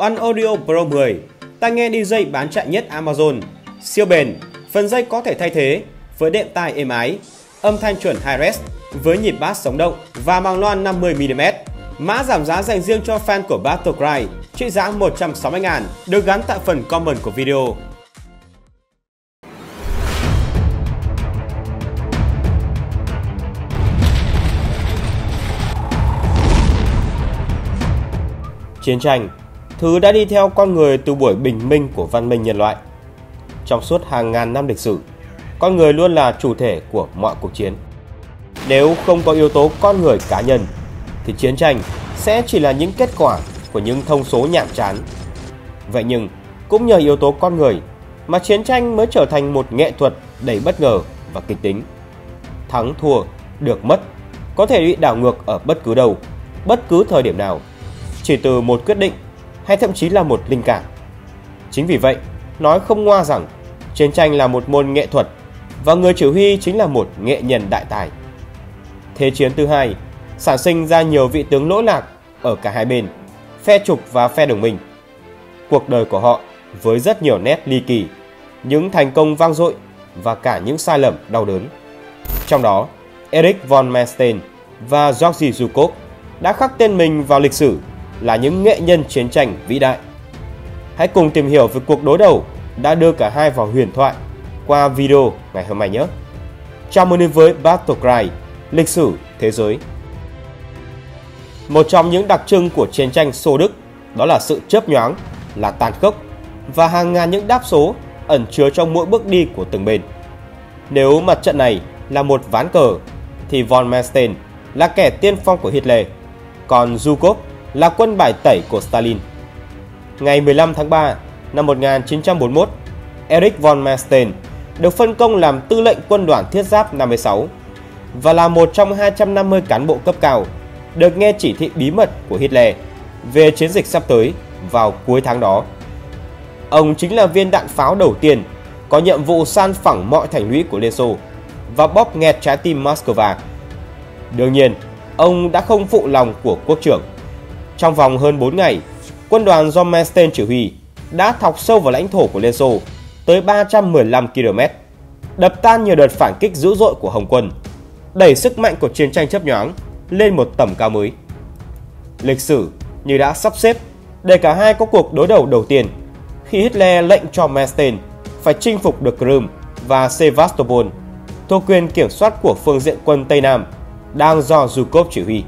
One Audio Pro 10, tai nghe DJ bán chạy nhất Amazon, siêu bền, phần dây có thể thay thế với đệm tai êm ái, âm thanh chuẩn hi-res với nhịp bass sống động và màng loa 50mm. Mã giảm giá dành riêng cho fan của Battlecry trị giá 160.000 được gắn tại phần comment của video. Chiến tranh, thứ đã đi theo con người từ buổi bình minh của văn minh nhân loại. Trong suốt hàng ngàn năm lịch sử, con người luôn là chủ thể của mọi cuộc chiến. Nếu không có yếu tố con người cá nhân, thì chiến tranh sẽ chỉ là những kết quả của những thông số nhảm chán. Vậy nhưng, cũng nhờ yếu tố con người mà chiến tranh mới trở thành một nghệ thuật đầy bất ngờ và kịch tính. Thắng thua, được mất, có thể bị đảo ngược ở bất cứ đâu, bất cứ thời điểm nào chỉ từ một quyết định hay thậm chí là một linh cảm. Chính vì vậy, nói không ngoa rằng chiến tranh là một môn nghệ thuật và người chỉ huy chính là một nghệ nhân đại tài. Thế chiến thứ hai sản sinh ra nhiều vị tướng lỗ lạc ở cả hai bên, phe trục và phe đồng minh. Cuộc đời của họ với rất nhiều nét ly kỳ, những thành công vang dội và cả những sai lầm đau đớn. Trong đó, Erich von Manstein và Georgy Zhukov đã khắc tên mình vào lịch sử là những nghệ nhân chiến tranh vĩ đại. Hãy cùng tìm hiểu về cuộc đối đầu đã đưa cả hai vào huyền thoại qua video ngày hôm nay nhé. Chào mừng đến với Battlecry, lịch sử thế giới. Một trong những đặc trưng của chiến tranh Xô Đức đó là sự chớp nhoáng, là tàn khốc và hàng ngàn những đáp số ẩn chứa trong mỗi bước đi của từng bên. Nếu mặt trận này là một ván cờ thì von Manstein là kẻ tiên phong của Hitler, còn Zhukov là quân bài tẩy của Stalin. Ngày 15 tháng 3 năm 1941, Erich von Manstein được phân công làm tư lệnh quân đoàn thiết giáp 56 và là một trong 250 cán bộ cấp cao được nghe chỉ thị bí mật của Hitler về chiến dịch sắp tới vào cuối tháng đó. Ông chính là viên đạn pháo đầu tiên có nhiệm vụ san phẳng mọi thành lũy của Liên Xô và bóp nghẹt trái tim Moscow. Đương nhiên, ông đã không phụ lòng của quốc trưởng. Trong vòng hơn 4 ngày, quân đoàn do Manstein chỉ huy đã thọc sâu vào lãnh thổ của Liên Xô tới 315 km, đập tan nhiều đợt phản kích dữ dội của Hồng quân, đẩy sức mạnh của chiến tranh chấp nhoáng lên một tầm cao mới. Lịch sử như đã sắp xếp để cả hai có cuộc đối đầu đầu tiên khi Hitler lệnh cho Manstein phải chinh phục được Crimea và Sevastopol thuộc quyền kiểm soát của phương diện quân Tây Nam đang do Zhukov chỉ huy.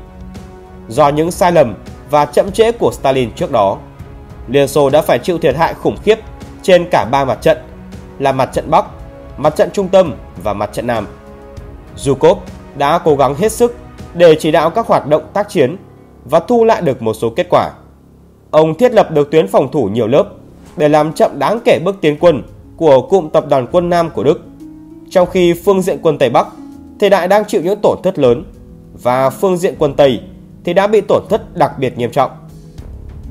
Do những sai lầm và chậm trễ của Stalin trước đó, Liên Xô đã phải chịu thiệt hại khủng khiếp trên cả ba mặt trận là mặt trận Bắc, mặt trận Trung tâm và mặt trận Nam. Zhukov đã cố gắng hết sức để chỉ đạo các hoạt động tác chiến và thu lại được một số kết quả. Ông thiết lập được tuyến phòng thủ nhiều lớp để làm chậm đáng kể bước tiến quân của cụm tập đoàn quân Nam của Đức. Trong khi phương diện quân Tây Bắc thì đại đang chịu những tổn thất lớn và phương diện quân Tây thì đã bị tổn thất đặc biệt nghiêm trọng.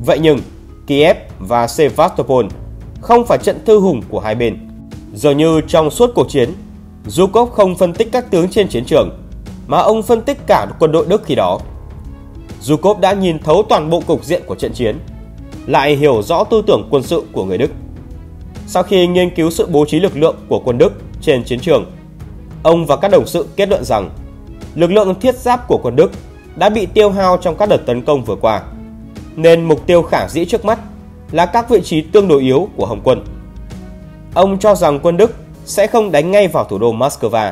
Vậy nhưng, Kiev và Sevastopol không phải trận thư hùng của hai bên. Dường như trong suốt cuộc chiến, Zhukov không phân tích các tướng trên chiến trường, mà ông phân tích cả quân đội Đức khi đó. Zhukov đã nhìn thấu toàn bộ cục diện của trận chiến, lại hiểu rõ tư tưởng quân sự của người Đức. Sau khi nghiên cứu sự bố trí lực lượng của quân Đức trên chiến trường, ông và các đồng sự kết luận rằng lực lượng thiết giáp của quân Đức đã bị tiêu hao trong các đợt tấn công vừa qua, nên mục tiêu khả dĩ trước mắt là các vị trí tương đối yếu của Hồng quân. Ông cho rằng quân Đức sẽ không đánh ngay vào thủ đô Moscow,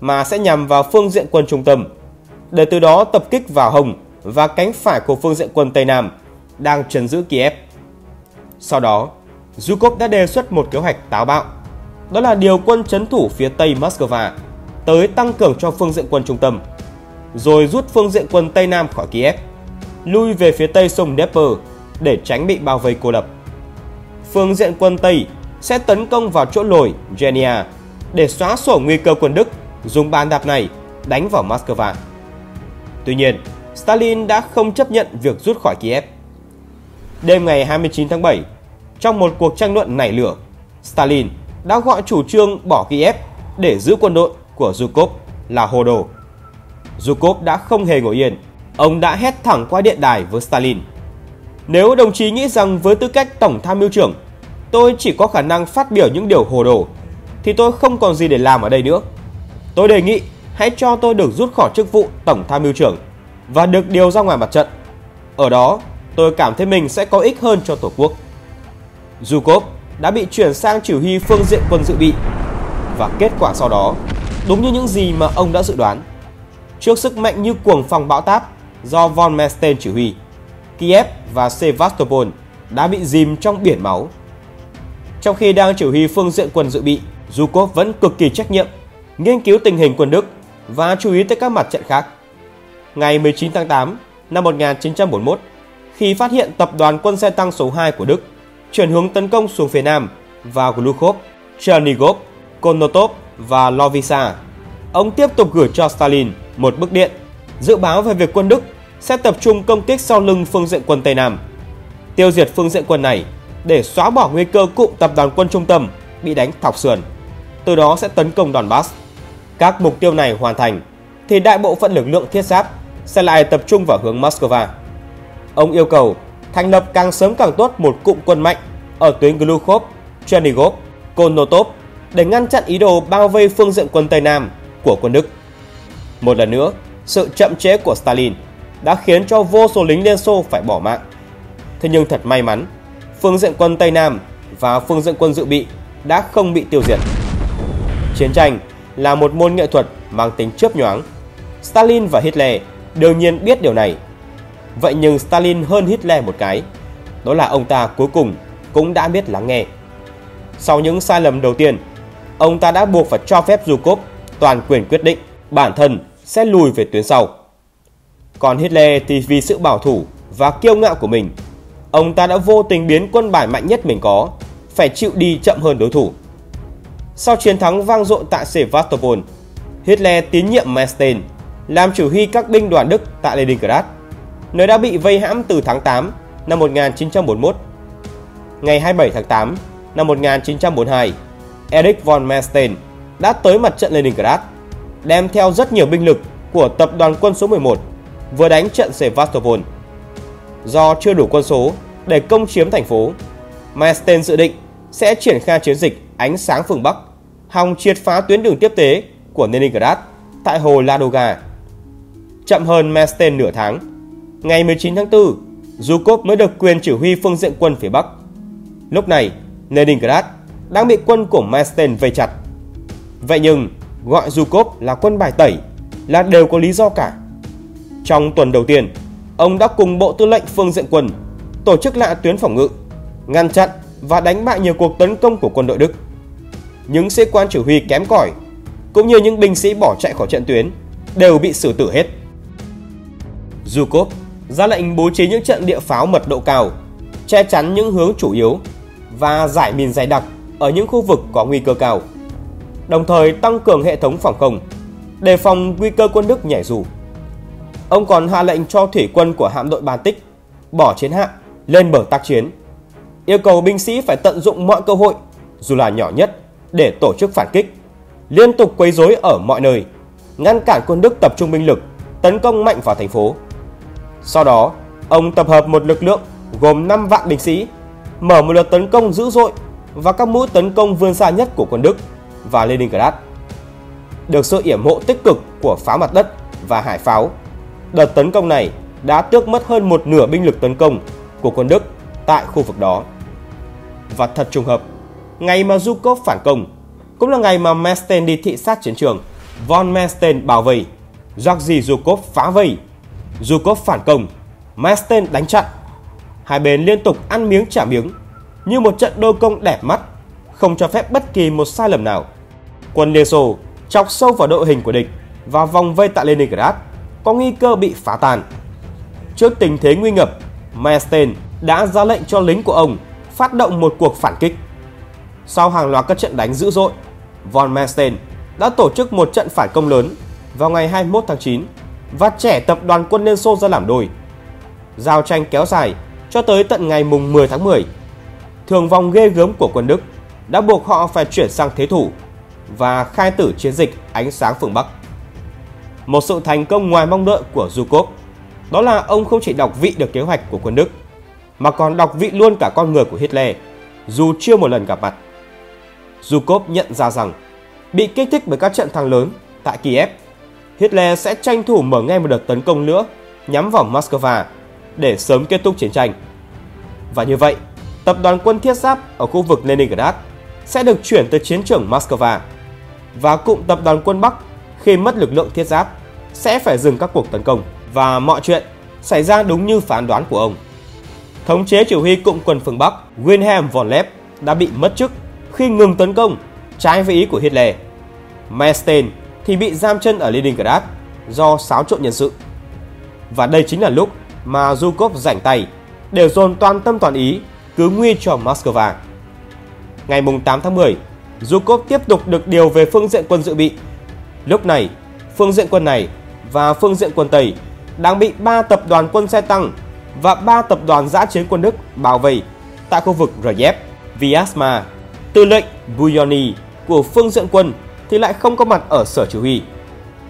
mà sẽ nhằm vào phương diện quân trung tâm, để từ đó tập kích vào Hồng và cánh phải của phương diện quân Tây Nam đang trấn giữ Kiev. Sau đó, Zhukov đã đề xuất một kế hoạch táo bạo, đó là điều quân chấn thủ phía Tây Moscow tới tăng cường cho phương diện quân trung tâm, rồi rút phương diện quân Tây Nam khỏi Kiev, lui về phía tây sông Dnieper để tránh bị bao vây cô lập. Phương diện quân Tây sẽ tấn công vào chỗ lồi Genia để xóa sổ nguy cơ quân Đức dùng bàn đạp này đánh vào Moscow. Tuy nhiên, Stalin đã không chấp nhận việc rút khỏi Kiev. Đêm ngày 29 tháng 7, trong một cuộc tranh luận nảy lửa, Stalin đã gọi chủ trương bỏ Kiev để giữ quân đội của Zhukov là hồ đồ. Zhukov đã không hề ngồi yên, ông đã hét thẳng qua điện đài với Stalin. Nếu đồng chí nghĩ rằng với tư cách Tổng tham mưu trưởng, tôi chỉ có khả năng phát biểu những điều hồ đồ, thì tôi không còn gì để làm ở đây nữa. Tôi đề nghị hãy cho tôi được rút khỏi chức vụ Tổng tham mưu trưởng và được điều ra ngoài mặt trận. Ở đó, tôi cảm thấy mình sẽ có ích hơn cho Tổ quốc. Zhukov đã bị chuyển sang chỉ huy phương diện quân dự bị và kết quả sau đó đúng như những gì mà ông đã dự đoán. Trước sức mạnh như cuồng phong bão táp do von Mesten chỉ huy, Kiev và Sevastopol đã bị dìm trong biển máu. Trong khi đang chỉ huy phương diện quân dự bị, Zhukov vẫn cực kỳ trách nhiệm, nghiên cứu tình hình quân Đức và chú ý tới các mặt trận khác. Ngày 19 tháng 8 năm 1941, khi phát hiện tập đoàn quân xe tăng số 2 của Đức chuyển hướng tấn công xuống phía Nam vào Glukhov, Chernigov, Konotop và Lovisa, ông tiếp tục gửi cho Stalin một bức điện dự báo về việc quân Đức sẽ tập trung công kích sau lưng phương diện quân Tây Nam, tiêu diệt phương diện quân này để xóa bỏ nguy cơ cụm tập đoàn quân trung tâm bị đánh thọc sườn, từ đó sẽ tấn công Donbass. Các mục tiêu này hoàn thành thì đại bộ phận lực lượng thiết giáp sẽ lại tập trung vào hướng Moscow. Ông yêu cầu thành lập càng sớm càng tốt một cụm quân mạnh ở tuyến Glukhov, Chernigov, Konotop để ngăn chặn ý đồ bao vây phương diện quân Tây Nam của quân Đức. Một lần nữa, sự chậm chế của Stalin đã khiến cho vô số lính Liên Xô phải bỏ mạng. Thế nhưng thật may mắn, phương diện quân Tây Nam và phương diện quân dự bị đã không bị tiêu diệt. Chiến tranh là một môn nghệ thuật mang tính chớp nhoáng. Stalin và Hitler đương nhiên biết điều này. Vậy nhưng Stalin hơn Hitler một cái, đó là ông ta cuối cùng cũng đã biết lắng nghe. Sau những sai lầm đầu tiên, ông ta đã buộc phải cho phép Zhukov toàn quyền quyết định bản thân sẽ lùi về tuyến sau. Còn Hitler thì vì sự bảo thủ và kiêu ngạo của mình, ông ta đã vô tình biến quân bài mạnh nhất mình có phải chịu đi chậm hơn đối thủ. Sau chiến thắng vang dội tại Sevastopol, Hitler tín nhiệm Manstein làm chủ huy các binh đoàn Đức tại Leningrad, nơi đã bị vây hãm từ tháng 8 năm 1941. Ngày 27 tháng 8 năm 1942, Erich von Manstein đã tới mặt trận Leningrad, đem theo rất nhiều binh lực của tập đoàn quân số 11 vừa đánh trận Sevastopol. Do chưa đủ quân số để công chiếm thành phố, Manstein dự định sẽ triển khai chiến dịch ánh sáng phương Bắc, hòng triệt phá tuyến đường tiếp tế của Leningrad tại hồ Ladoga. Chậm hơn Manstein nửa tháng, ngày 19 tháng 4, Zhukov mới được quyền chỉ huy phương diện quân phía Bắc. Lúc này, Leningrad đang bị quân của Manstein vây chặt. Vậy nhưng, gọi Zhukov là quân bài tẩy là đều có lý do cả. Trong tuần đầu tiên, ông đã cùng Bộ Tư lệnh Phương diện quân tổ chức lại tuyến phòng ngự, ngăn chặn và đánh bại nhiều cuộc tấn công của quân đội Đức. Những sĩ quan chỉ huy kém cỏi cũng như những binh sĩ bỏ chạy khỏi trận tuyến đều bị xử tử hết. Zhukov ra lệnh bố trí những trận địa pháo mật độ cao, che chắn những hướng chủ yếu và giải mìn dày đặc ở những khu vực có nguy cơ cao. Đồng thời tăng cường hệ thống phòng không, đề phòng nguy cơ quân Đức nhảy dù. Ông còn hạ lệnh cho thủy quân của hạm đội Baltic bỏ chiến hạm lên bờ tác chiến, yêu cầu binh sĩ phải tận dụng mọi cơ hội, dù là nhỏ nhất, để tổ chức phản kích, liên tục quấy rối ở mọi nơi, ngăn cản quân Đức tập trung binh lực, tấn công mạnh vào thành phố. Sau đó, ông tập hợp một lực lượng gồm 5 vạn binh sĩ, mở một đợt tấn công dữ dội và các mũi tấn công vươn xa nhất của quân Đức và Leningrad. Được sự yểm hộ tích cực của pháo mặt đất và hải pháo, đợt tấn công này đã tước mất hơn một nửa binh lực tấn công của quân Đức tại khu vực đó. Và thật trùng hợp, ngày mà Zhukov phản công cũng là ngày mà Manstein đi thị sát chiến trường. Von Manstein bảo vệ, Georgy Zhukov phá vây, Zhukov phản công, Manstein đánh chặn. Hai bên liên tục ăn miếng trả miếng, như một trận đôi công đẹp mắt, không cho phép bất kỳ một sai lầm nào. Quân Liên Xô chọc sâu vào đội hình của địch và vòng vây tại Leningrad có nguy cơ bị phá tan. Trước tình thế nguy ngập, Manstein đã ra lệnh cho lính của ông phát động một cuộc phản kích. Sau hàng loạt các trận đánh dữ dội, von Manstein đã tổ chức một trận phản công lớn vào ngày 21 tháng 9 và trẻ tập đoàn quân Liên Xô ra làm đôi. Giao tranh kéo dài cho tới tận ngày mùng 10 tháng 10. Thường vòng ghê gớm của quân Đức đã buộc họ phải chuyển sang thế thủ và khai tử chiến dịch ánh sáng phương Bắc. Một sự thành công ngoài mong đợi của Zhukov đó là ông không chỉ đọc vị được kế hoạch của quân Đức mà còn đọc vị luôn cả con người của Hitler, dù chưa một lần gặp mặt. Zhukov nhận ra rằng bị kích thích bởi các trận thắng lớn tại Kiev, Hitler sẽ tranh thủ mở ngay một đợt tấn công nữa nhắm vào Moscow để sớm kết thúc chiến tranh. Và như vậy, tập đoàn quân thiết giáp ở khu vực Leningrad sẽ được chuyển tới chiến trường Moscow và cụm tập đoàn quân Bắc khi mất lực lượng thiết giáp sẽ phải dừng các cuộc tấn công và mọi chuyện xảy ra đúng như phán đoán của ông. Thống chế chỉ huy cụm quân phương Bắc Wilhelm von Lepp đã bị mất chức khi ngừng tấn công trái với ý của Hitler. Meyerstein thì bị giam chân ở Leningrad do xáo trộn nhân sự. Và đây chính là lúc mà Zhukov rảnh tay để dồn toàn tâm toàn ý cứu nguy cho Moscow. Ngày 8 tháng 10, Zhukov tiếp tục được điều về phương diện quân dự bị. Lúc này, phương diện quân này và phương diện quân Tây đang bị ba tập đoàn quân xe tăng và ba tập đoàn giã chiến quân Đức bảo vệ tại khu vực Ryev, Vyazma. Tư lệnh Buyoni của phương diện quân thì lại không có mặt ở sở chỉ huy.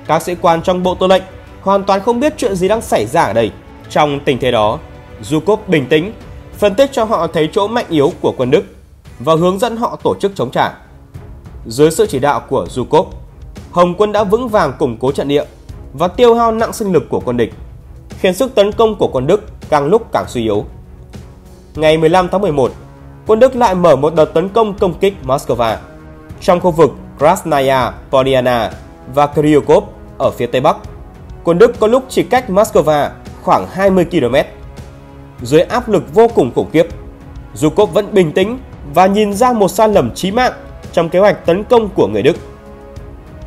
Các sĩ quan trong bộ tư lệnh hoàn toàn không biết chuyện gì đang xảy ra ở đây. Trong tình thế đó, Zhukov bình tĩnh, phân tích cho họ thấy chỗ mạnh yếu của quân Đức và hướng dẫn họ tổ chức chống trả. Dưới sự chỉ đạo của Zhukov, Hồng quân đã vững vàng củng cố trận địa và tiêu hao nặng sinh lực của quân địch, khiến sức tấn công của quân Đức càng lúc càng suy yếu. Ngày 15 tháng 11, quân Đức lại mở một đợt tấn công công kích Moscow trong khu vực Krasnaya Polyana và Kryukov ở phía tây bắc. Quân Đức có lúc chỉ cách Moscow khoảng 20 km. Dưới áp lực vô cùng khủng khiếp, Zhukov vẫn bình tĩnh và nhìn ra một sai lầm chí mạng trong kế hoạch tấn công của người Đức.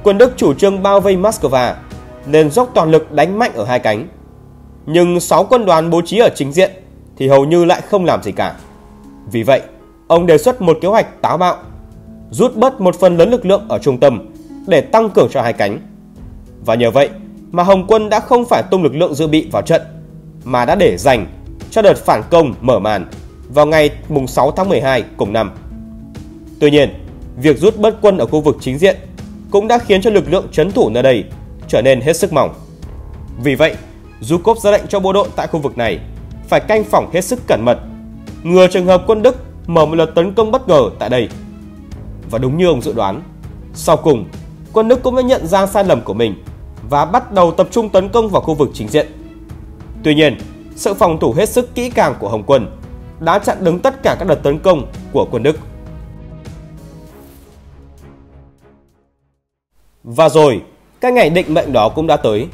Quân Đức chủ trương bao vây Moscow nên dốc toàn lực đánh mạnh ở hai cánh. Nhưng 6 quân đoàn bố trí ở chính diện thì hầu như lại không làm gì cả. Vì vậy, ông đề xuất một kế hoạch táo bạo, rút bớt một phần lớn lực lượng ở trung tâm để tăng cường cho hai cánh. Và nhờ vậy mà Hồng quân đã không phải tung lực lượng dự bị vào trận, mà đã để dành cho đợt phản công mở màn vào ngày 6 tháng 12 cùng năm. Tuy nhiên, việc rút bớt quân ở khu vực chính diện cũng đã khiến cho lực lượng chấn thủ nơi đây trở nên hết sức mỏng. Vì vậy, Zhukov ra lệnh cho bộ đội tại khu vực này phải canh phòng hết sức cẩn mật, ngừa trường hợp quân Đức mở một đợt tấn công bất ngờ tại đây. Và đúng như ông dự đoán, sau cùng, quân Đức cũng đã nhận ra sai lầm của mình và bắt đầu tập trung tấn công vào khu vực chính diện. Tuy nhiên, sự phòng thủ hết sức kỹ càng của Hồng quân đã chặn đứng tất cả các đợt tấn công của quân Đức. Và rồi, cái ngày định mệnh đó cũng đã tới.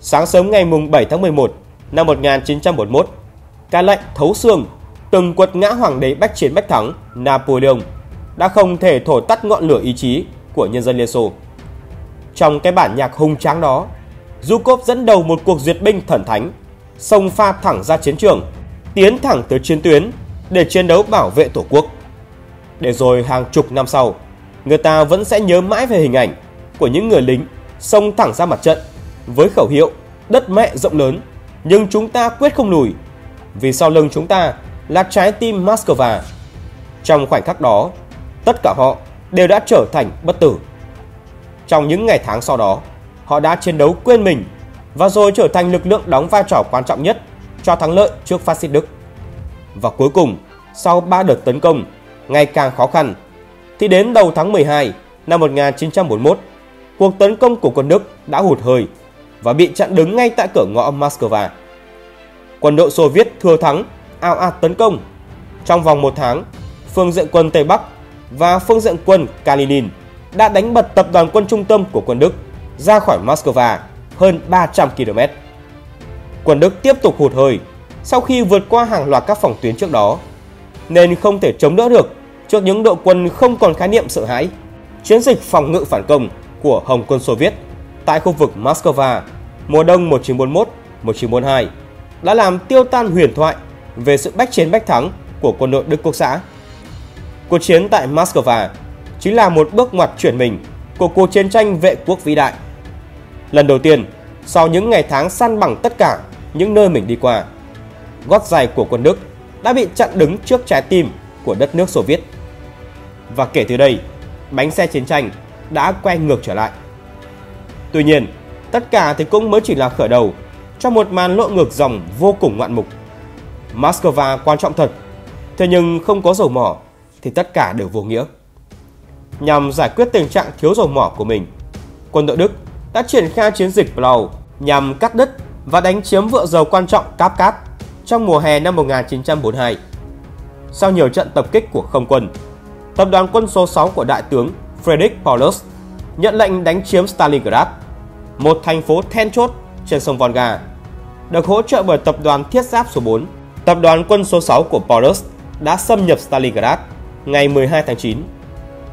Sáng sớm ngày mùng 7 tháng 11 năm 1941, cái lệnh thấu xương từng quật ngã hoàng đế bách chiến bách thắng Napoleon đã không thể thổi tắt ngọn lửa ý chí của nhân dân Liên Xô. Trong cái bản nhạc hùng tráng đó, Zhukov dẫn đầu một cuộc duyệt binh thần thánh, xông pha thẳng ra chiến trường, tiến thẳng tới chiến tuyến để chiến đấu bảo vệ Tổ quốc. Để rồi hàng chục năm sau, người ta vẫn sẽ nhớ mãi về hình ảnh của những người lính xông thẳng ra mặt trận với khẩu hiệu đất mẹ rộng lớn nhưng chúng ta quyết không lùi vì sau lưng chúng ta là trái tim Moscow. Trong khoảnh khắc đó, tất cả họ đều đã trở thành bất tử. Trong những ngày tháng sau đó, họ đã chiến đấu quên mình và rồi trở thành lực lượng đóng vai trò quan trọng nhất cho thắng lợi trước phát xít Đức. Và cuối cùng, sau 3 đợt tấn công ngày càng khó khăn, thì đến đầu tháng 12 năm 1941, cuộc tấn công của quân Đức đã hụt hơi và bị chặn đứng ngay tại cửa ngõ Moscow. Quân đội Xô Viết thừa thắng, ao ạt tấn công. Trong vòng một tháng, phương diện quân Tây Bắc và phương diện quân Kalinin đã đánh bật tập đoàn quân trung tâm của quân Đức ra khỏi Moscow hơn 300 km. Quân Đức tiếp tục hụt hơi sau khi vượt qua hàng loạt các phòng tuyến trước đó, nên không thể chống đỡ được trước những đội quân không còn khái niệm sợ hãi. Chiến dịch phòng ngự phản công của Hồng quân Xô Viết tại khu vực Moscow mùa đông 1941-1942 đã làm tiêu tan huyền thoại về sự bách chiến bách thắng của quân đội Đức Quốc xã. Cuộc chiến tại Moscow chính là một bước ngoặt chuyển mình của cuộc chiến tranh vệ quốc vĩ đại. Lần đầu tiên, sau những ngày tháng săn bằng tất cả những nơi mình đi qua, gót giày của quân Đức đã bị chặn đứng trước trái tim của đất nước Xô Viết. Và kể từ đây, bánh xe chiến tranh đã quay ngược trở lại. Tuy nhiên, tất cả thì cũng mới chỉ là khởi đầu cho một màn lội ngược dòng vô cùng ngoạn mục. Moscow quan trọng thật, thế nhưng không có dầu mỏ thì tất cả đều vô nghĩa. Nhằm giải quyết tình trạng thiếu dầu mỏ của mình, quân đội Đức đã triển khai chiến dịch Blau nhằm cắt đứt và đánh chiếm vựa dầu quan trọng Kapkat trong mùa hè năm 1942. Sau nhiều trận tập kích của không quân, tập đoàn quân số 6 của đại tướng Friedrich Paulus nhận lệnh đánh chiếm Stalingrad, một thành phố then chốt trên sông Volga, được hỗ trợ bởi tập đoàn thiết giáp số 4. Tập đoàn quân số 6 của Paulus đã xâm nhập Stalingrad ngày 12 tháng 9.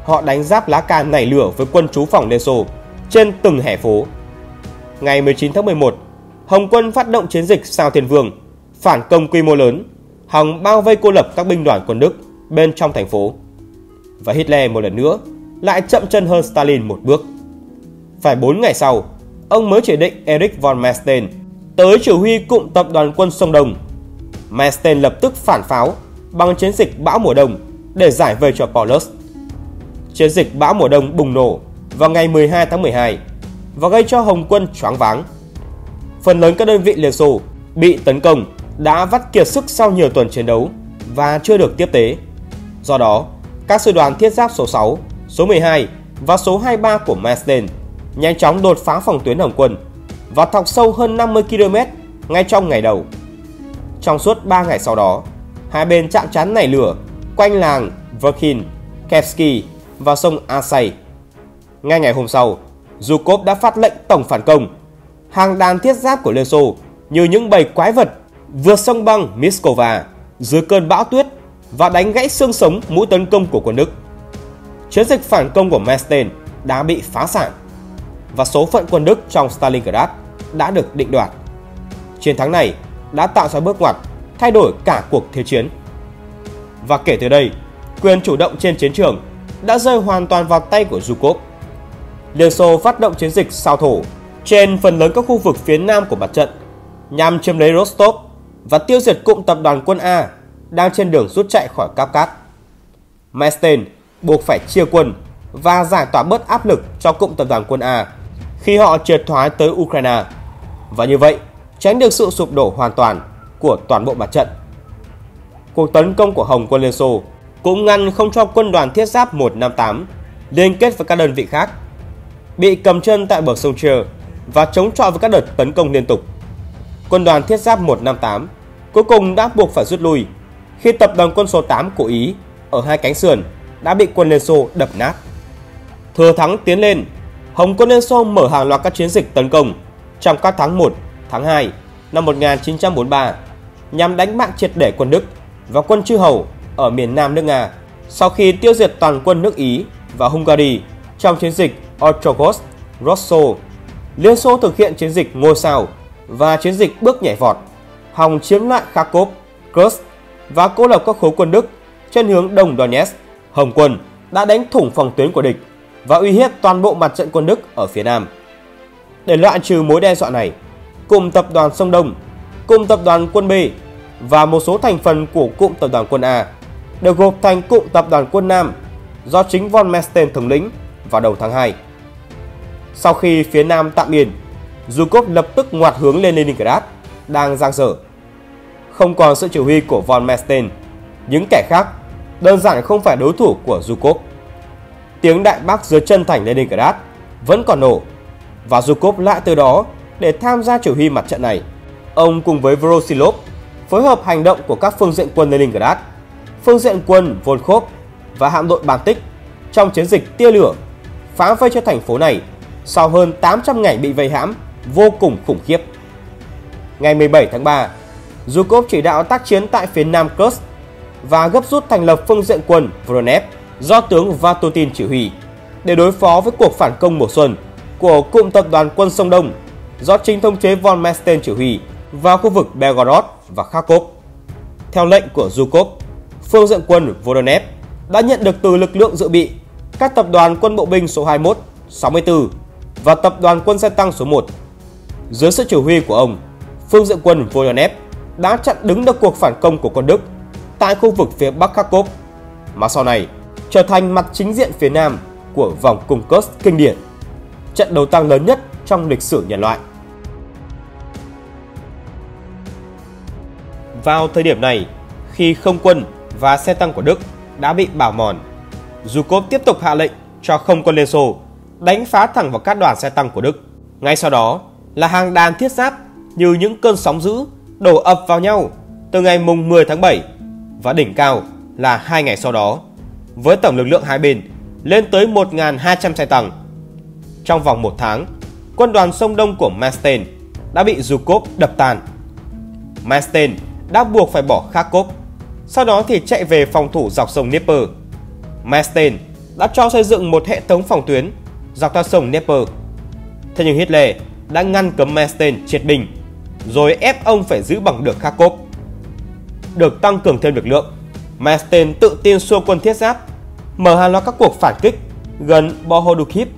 Họ đánh giáp lá cà nảy lửa với quân trú phòng Liên Xô trên từng hẻ phố. Ngày 19 tháng 11, Hồng quân phát động chiến dịch Sao Thiên Vương, phản công quy mô lớn, hòng bao vây cô lập các binh đoàn quân Đức bên trong thành phố. Và Hitler một lần nữa lại chậm chân hơn Stalin một bước. Phải 4 ngày sau, ông mới chỉ định Erich von Mesten tới chỉ huy cụm tập đoàn quân sông Đông. Mesten lập tức phản pháo bằng chiến dịch bão mùa đông để giải vây cho Paulus. Chiến dịch bão mùa đông bùng nổ vào ngày 12 tháng 12 và gây cho Hồng quân choáng váng. Phần lớn các đơn vị Liên Xô bị tấn công đã vắt kiệt sức sau nhiều tuần chiến đấu và chưa được tiếp tế. Do đó, các sư đoàn thiết giáp số 6, số 12 và số 23 của Manstein nhanh chóng đột phá phòng tuyến Hồng quân và thọc sâu hơn 50 km ngay trong ngày đầu. Trong suốt 3 ngày sau đó, hai bên chạm trán nảy lửa quanh làng Verkin, Kevsky và sông Asay. Ngay ngày hôm sau, Zhukov đã phát lệnh tổng phản công. Hàng đàn thiết giáp của Liên Xô như những bầy quái vật vượt sông băng Miskova dưới cơn bão tuyết và đánh gãy xương sống mũi tấn công của quân Đức. Chiến dịch phản công của Manstein đã bị phá sản và số phận quân Đức trong Stalingrad đã được định đoạt. Chiến thắng này đã tạo ra bước ngoặt thay đổi cả cuộc thế chiến. Và kể từ đây, quyền chủ động trên chiến trường đã rơi hoàn toàn vào tay của Zhukov. Liên Xô phát động chiến dịch sao thổ trên phần lớn các khu vực phía nam của mặt trận nhằm chiếm lấy Rostov và tiêu diệt cụm tập đoàn quân A đang trên đường rút chạy khỏi Kapkat. Manstein buộc phải chia quân và giải tỏa bớt áp lực cho cụm tập đoàn quân A khi họ triệt thoái tới Ukraine và như vậy tránh được sự sụp đổ hoàn toàn của toàn bộ mặt trận. Cuộc tấn công của Hồng quân Liên Xô cũng ngăn không cho quân đoàn thiết giáp 158 liên kết với các đơn vị khác, bị cầm chân tại bờ sông Cher và chống chọi với các đợt tấn công liên tục. Quân đoàn thiết giáp 158 cuối cùng đã buộc phải rút lui khi tập đoàn quân số 8 của Ý ở hai cánh sườn đã bị quân Liên Xô đập nát. Thừa thắng tiến lên, Hồng quân Liên Xô mở hàng loạt các chiến dịch tấn công trong các tháng 1, tháng 2 năm 1943 nhằm đánh bại triệt để quân Đức và quân chư hầu ở miền Nam nước Nga sau khi tiêu diệt toàn quân nước Ý và Hungary trong chiến dịch Otrogos Rosso. Liên Xô thực hiện chiến dịch ngôi sao và chiến dịch bước nhảy vọt, hòng chiếm lại Kharkov, Kursk và cô lập các khối quân Đức trên hướng đông Donetsk. Hồng quân đã đánh thủng phòng tuyến của địch và uy hiếp toàn bộ mặt trận quân Đức ở phía Nam. Để loại trừ mối đe dọa này, cùng tập đoàn Sông Đông, cùng tập đoàn quân B và một số thành phần của cụm tập đoàn quân A được gộp thành cụm tập đoàn quân Nam do chính von Mesten thống lĩnh vào đầu tháng 2. Sau khi phía Nam tạm yên, Zhukov lập tức ngoặt hướng lên Leningrad, đang giang dở. Không còn sự chỉ huy của von Mesten, những kẻ khác đơn giản không phải đối thủ của Zhukov. Tiếng đại bác dưới chân thành Leningrad vẫn còn nổ và Zhukov lại từ đó để tham gia chỉ huy mặt trận này. Ông cùng với Vorosilov phối hợp hành động của các phương diện quân Leningrad, phương diện quân Volkhov và hạm đội Baltic trong chiến dịch tia lửa phá vây cho thành phố này sau hơn 800 ngày bị vây hãm vô cùng khủng khiếp. Ngày 17 tháng 3, Zhukov chỉ đạo tác chiến tại phía nam Kursk và gấp rút thành lập phương diện quân Voronezh do tướng Vatutin chỉ huy để đối phó với cuộc phản công mùa xuân của cụm tập đoàn quân sông Đông do chính thống chế von Manstein chỉ huy vào khu vực Belgorod và Kharkov. Theo lệnh của Zhukov, phương diện quân Voronezh đã nhận được từ lực lượng dự bị các tập đoàn quân bộ binh số 21, 64 và tập đoàn quân xe tăng số 1. Dưới sự chỉ huy của ông, phương diện quân Voronezh đã chặn đứng được cuộc phản công của quân Đức tại khu vực phía Bắc Kharkov, mà sau này trở thành mặt chính diện phía Nam của vòng cung Kursk kinh điển, trận đấu tăng lớn nhất trong lịch sử nhân loại. Vào thời điểm này, khi không quân và xe tăng của Đức đã bị bào mòn, Zhukov tiếp tục hạ lệnh cho không quân Liên Xô đánh phá thẳng vào các đoàn xe tăng của Đức. Ngay sau đó là hàng đàn thiết giáp như những cơn sóng dữ đổ ập vào nhau từ ngày mùng 10 tháng 7 và đỉnh cao là hai ngày sau đó với tổng lực lượng hai bên lên tới 1.200 xe tăng. Trong vòng một tháng, quân đoàn sông Đông của Manstein đã bị Zhukov đập tan. Manstein đã buộc phải bỏ Kharkov, sau đó thì chạy về phòng thủ dọc sông Dnieper. Manstein đã cho xây dựng một hệ thống phòng tuyến dọc theo sông Dnieper. Thế nhưng Hitler đã ngăn cấm Manstein triệt bình, rồi ép ông phải giữ bằng được Kharkov. Được tăng cường thêm lực lượng, Manstein tự tin xua quân thiết giáp, mở hàng loạt các cuộc phản kích gần Bohodukhiv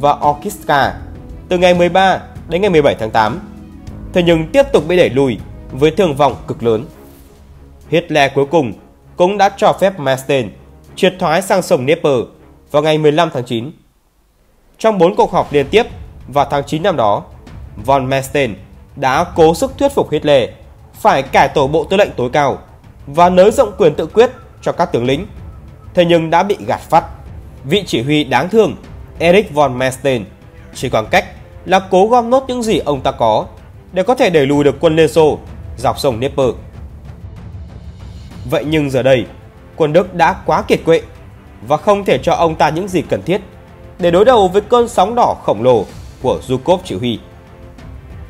và Orkiska từ ngày 13 đến ngày 17 tháng 8. Thế nhưng tiếp tục bị đẩy lùi với thương vong cực lớn. Hitler cuối cùng cũng đã cho phép Manstein triệt thoái sang sông Dnieper vào ngày 15 tháng 9. Trong 4 cuộc họp liên tiếp vào tháng 9 năm đó, von Manstein đã cố sức thuyết phục Hitler phải cải tổ bộ tư lệnh tối cao và nới rộng quyền tự quyết cho các tướng lĩnh. Thế nhưng đã bị gạt phát. Vị chỉ huy đáng thương Erich von Manstein chỉ còn cách là cố gom nốt những gì ông ta có để có thể đẩy lùi được quân Liên Xô dọc sông Dnieper. Vậy nhưng giờ đây, quân Đức đã quá kiệt quệ và không thể cho ông ta những gì cần thiết để đối đầu với cơn sóng đỏ khổng lồ của Zhukov chỉ huy.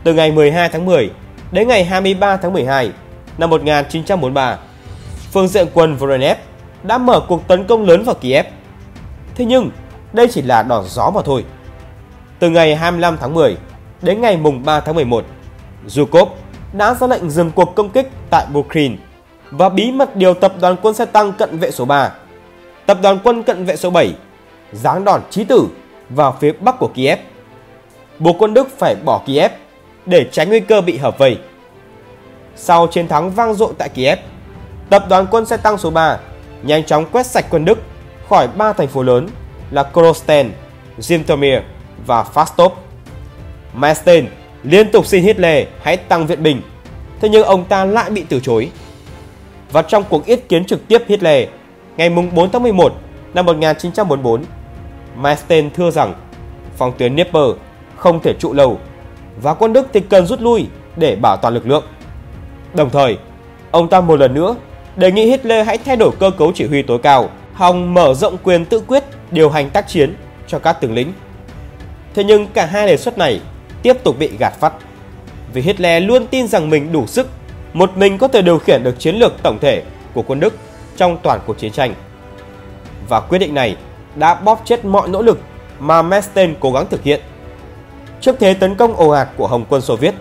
Từ ngày 12 tháng 10 đến ngày 23 tháng 12 năm 1943, phương diện quân Voronezh đã mở cuộc tấn công lớn vào Kiev. Thế nhưng, đây chỉ là đòn gió mà thôi. Từ ngày 25 tháng 10 đến ngày mùng 3 tháng 11, Zhukov đã ra lệnh dừng cuộc công kích tại Bukrin và bí mật điều tập đoàn quân xe tăng cận vệ số 3, tập đoàn quân cận vệ số 7 giáng đòn chí tử vào phía bắc của Kiev. Buộc quân Đức phải bỏ Kiev để tránh nguy cơ bị hợp vây. Sau chiến thắng vang dội tại Kiev, tập đoàn quân xe tăng số 3 nhanh chóng quét sạch quân Đức khỏi ba thành phố lớn là Kronstein, Zhytomyr và Fastov. Manstein liên tục xin Hitler hãy tăng viện binh, thế nhưng ông ta lại bị từ chối. Và trong cuộc yết kiến trực tiếp Hitler ngày 4 tháng 11 năm 1944, Manstein thưa rằng phòng tuyến Dnieper không thể trụ lâu và quân Đức thì cần rút lui để bảo toàn lực lượng. Đồng thời, ông ta một lần nữa đề nghị Hitler hãy thay đổi cơ cấu chỉ huy tối cao, hòng mở rộng quyền tự quyết điều hành tác chiến cho các tướng lĩnh. Thế nhưng cả hai đề xuất này tiếp tục bị gạt phắt vì Hitler luôn tin rằng mình đủ sức, một mình có thể điều khiển được chiến lược tổng thể của quân Đức trong toàn cuộc chiến tranh. Và quyết định này đã bóp chết mọi nỗ lực mà Mesten cố gắng thực hiện. Trước thế tấn công ồ ạt của Hồng quân Xô Viết,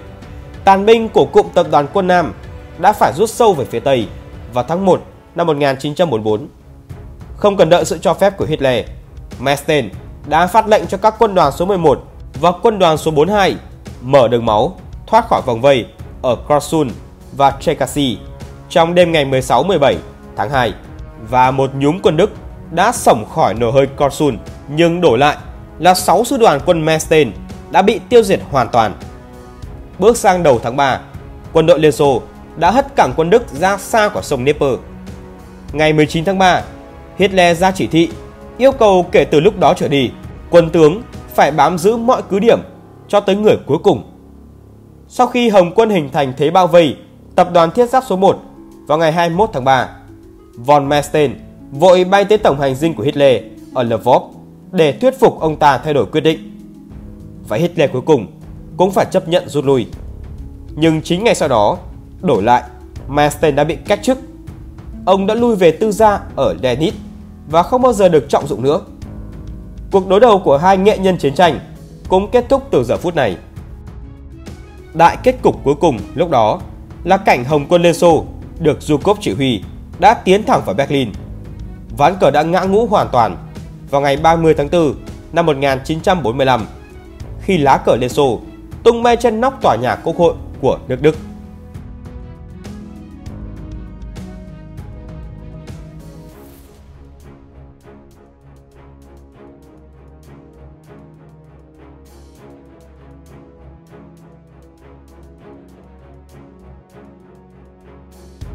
tàn binh của cụm tập đoàn quân Nam đã phải rút sâu về phía Tây vào tháng 1 năm 1944. Không cần đợi sự cho phép của Hitler, Manstein đã phát lệnh cho các quân đoàn số 11 và quân đoàn số 42 mở đường máu thoát khỏi vòng vây ở Korsun và Chekasi trong đêm ngày 16-17 tháng 2 và một nhúm quân Đức đã sổng khỏi nồi hơi Korsun nhưng đổi lại là 6 sư đoàn quân Manstein đã bị tiêu diệt hoàn toàn. Bước sang đầu tháng 3, quân đội Liên Xô đã hất cảng quân Đức ra xa khỏi sông Dnieper. Ngày 19 tháng 3, Hitler ra chỉ thị yêu cầu kể từ lúc đó trở đi, quân tướng phải bám giữ mọi cứ điểm cho tới người cuối cùng. Sau khi Hồng quân hình thành thế bao vây tập đoàn thiết giáp số 1 vào ngày 21 tháng 3, von Mesten vội bay tới tổng hành dinh của Hitler ở Lvov để thuyết phục ông ta thay đổi quyết định. Và Hitler cuối cùng cũng phải chấp nhận rút lui. Nhưng chính ngày sau đó, đổi lại, Manstein đã bị cách chức. Ông đã lui về tư gia ở Lenin và không bao giờ được trọng dụng nữa. Cuộc đối đầu của hai nghệ nhân chiến tranh cũng kết thúc từ giờ phút này. Đại kết cục cuối cùng lúc đó là cảnh Hồng quân Liên Xô được Zhukov chỉ huy đã tiến thẳng vào Berlin. Ván cờ đã ngã ngũ hoàn toàn vào ngày 30 tháng 4 năm 1945 khi lá cờ Liên Xô, tung bay trên nóc tòa nhà quốc hội của nước Đức.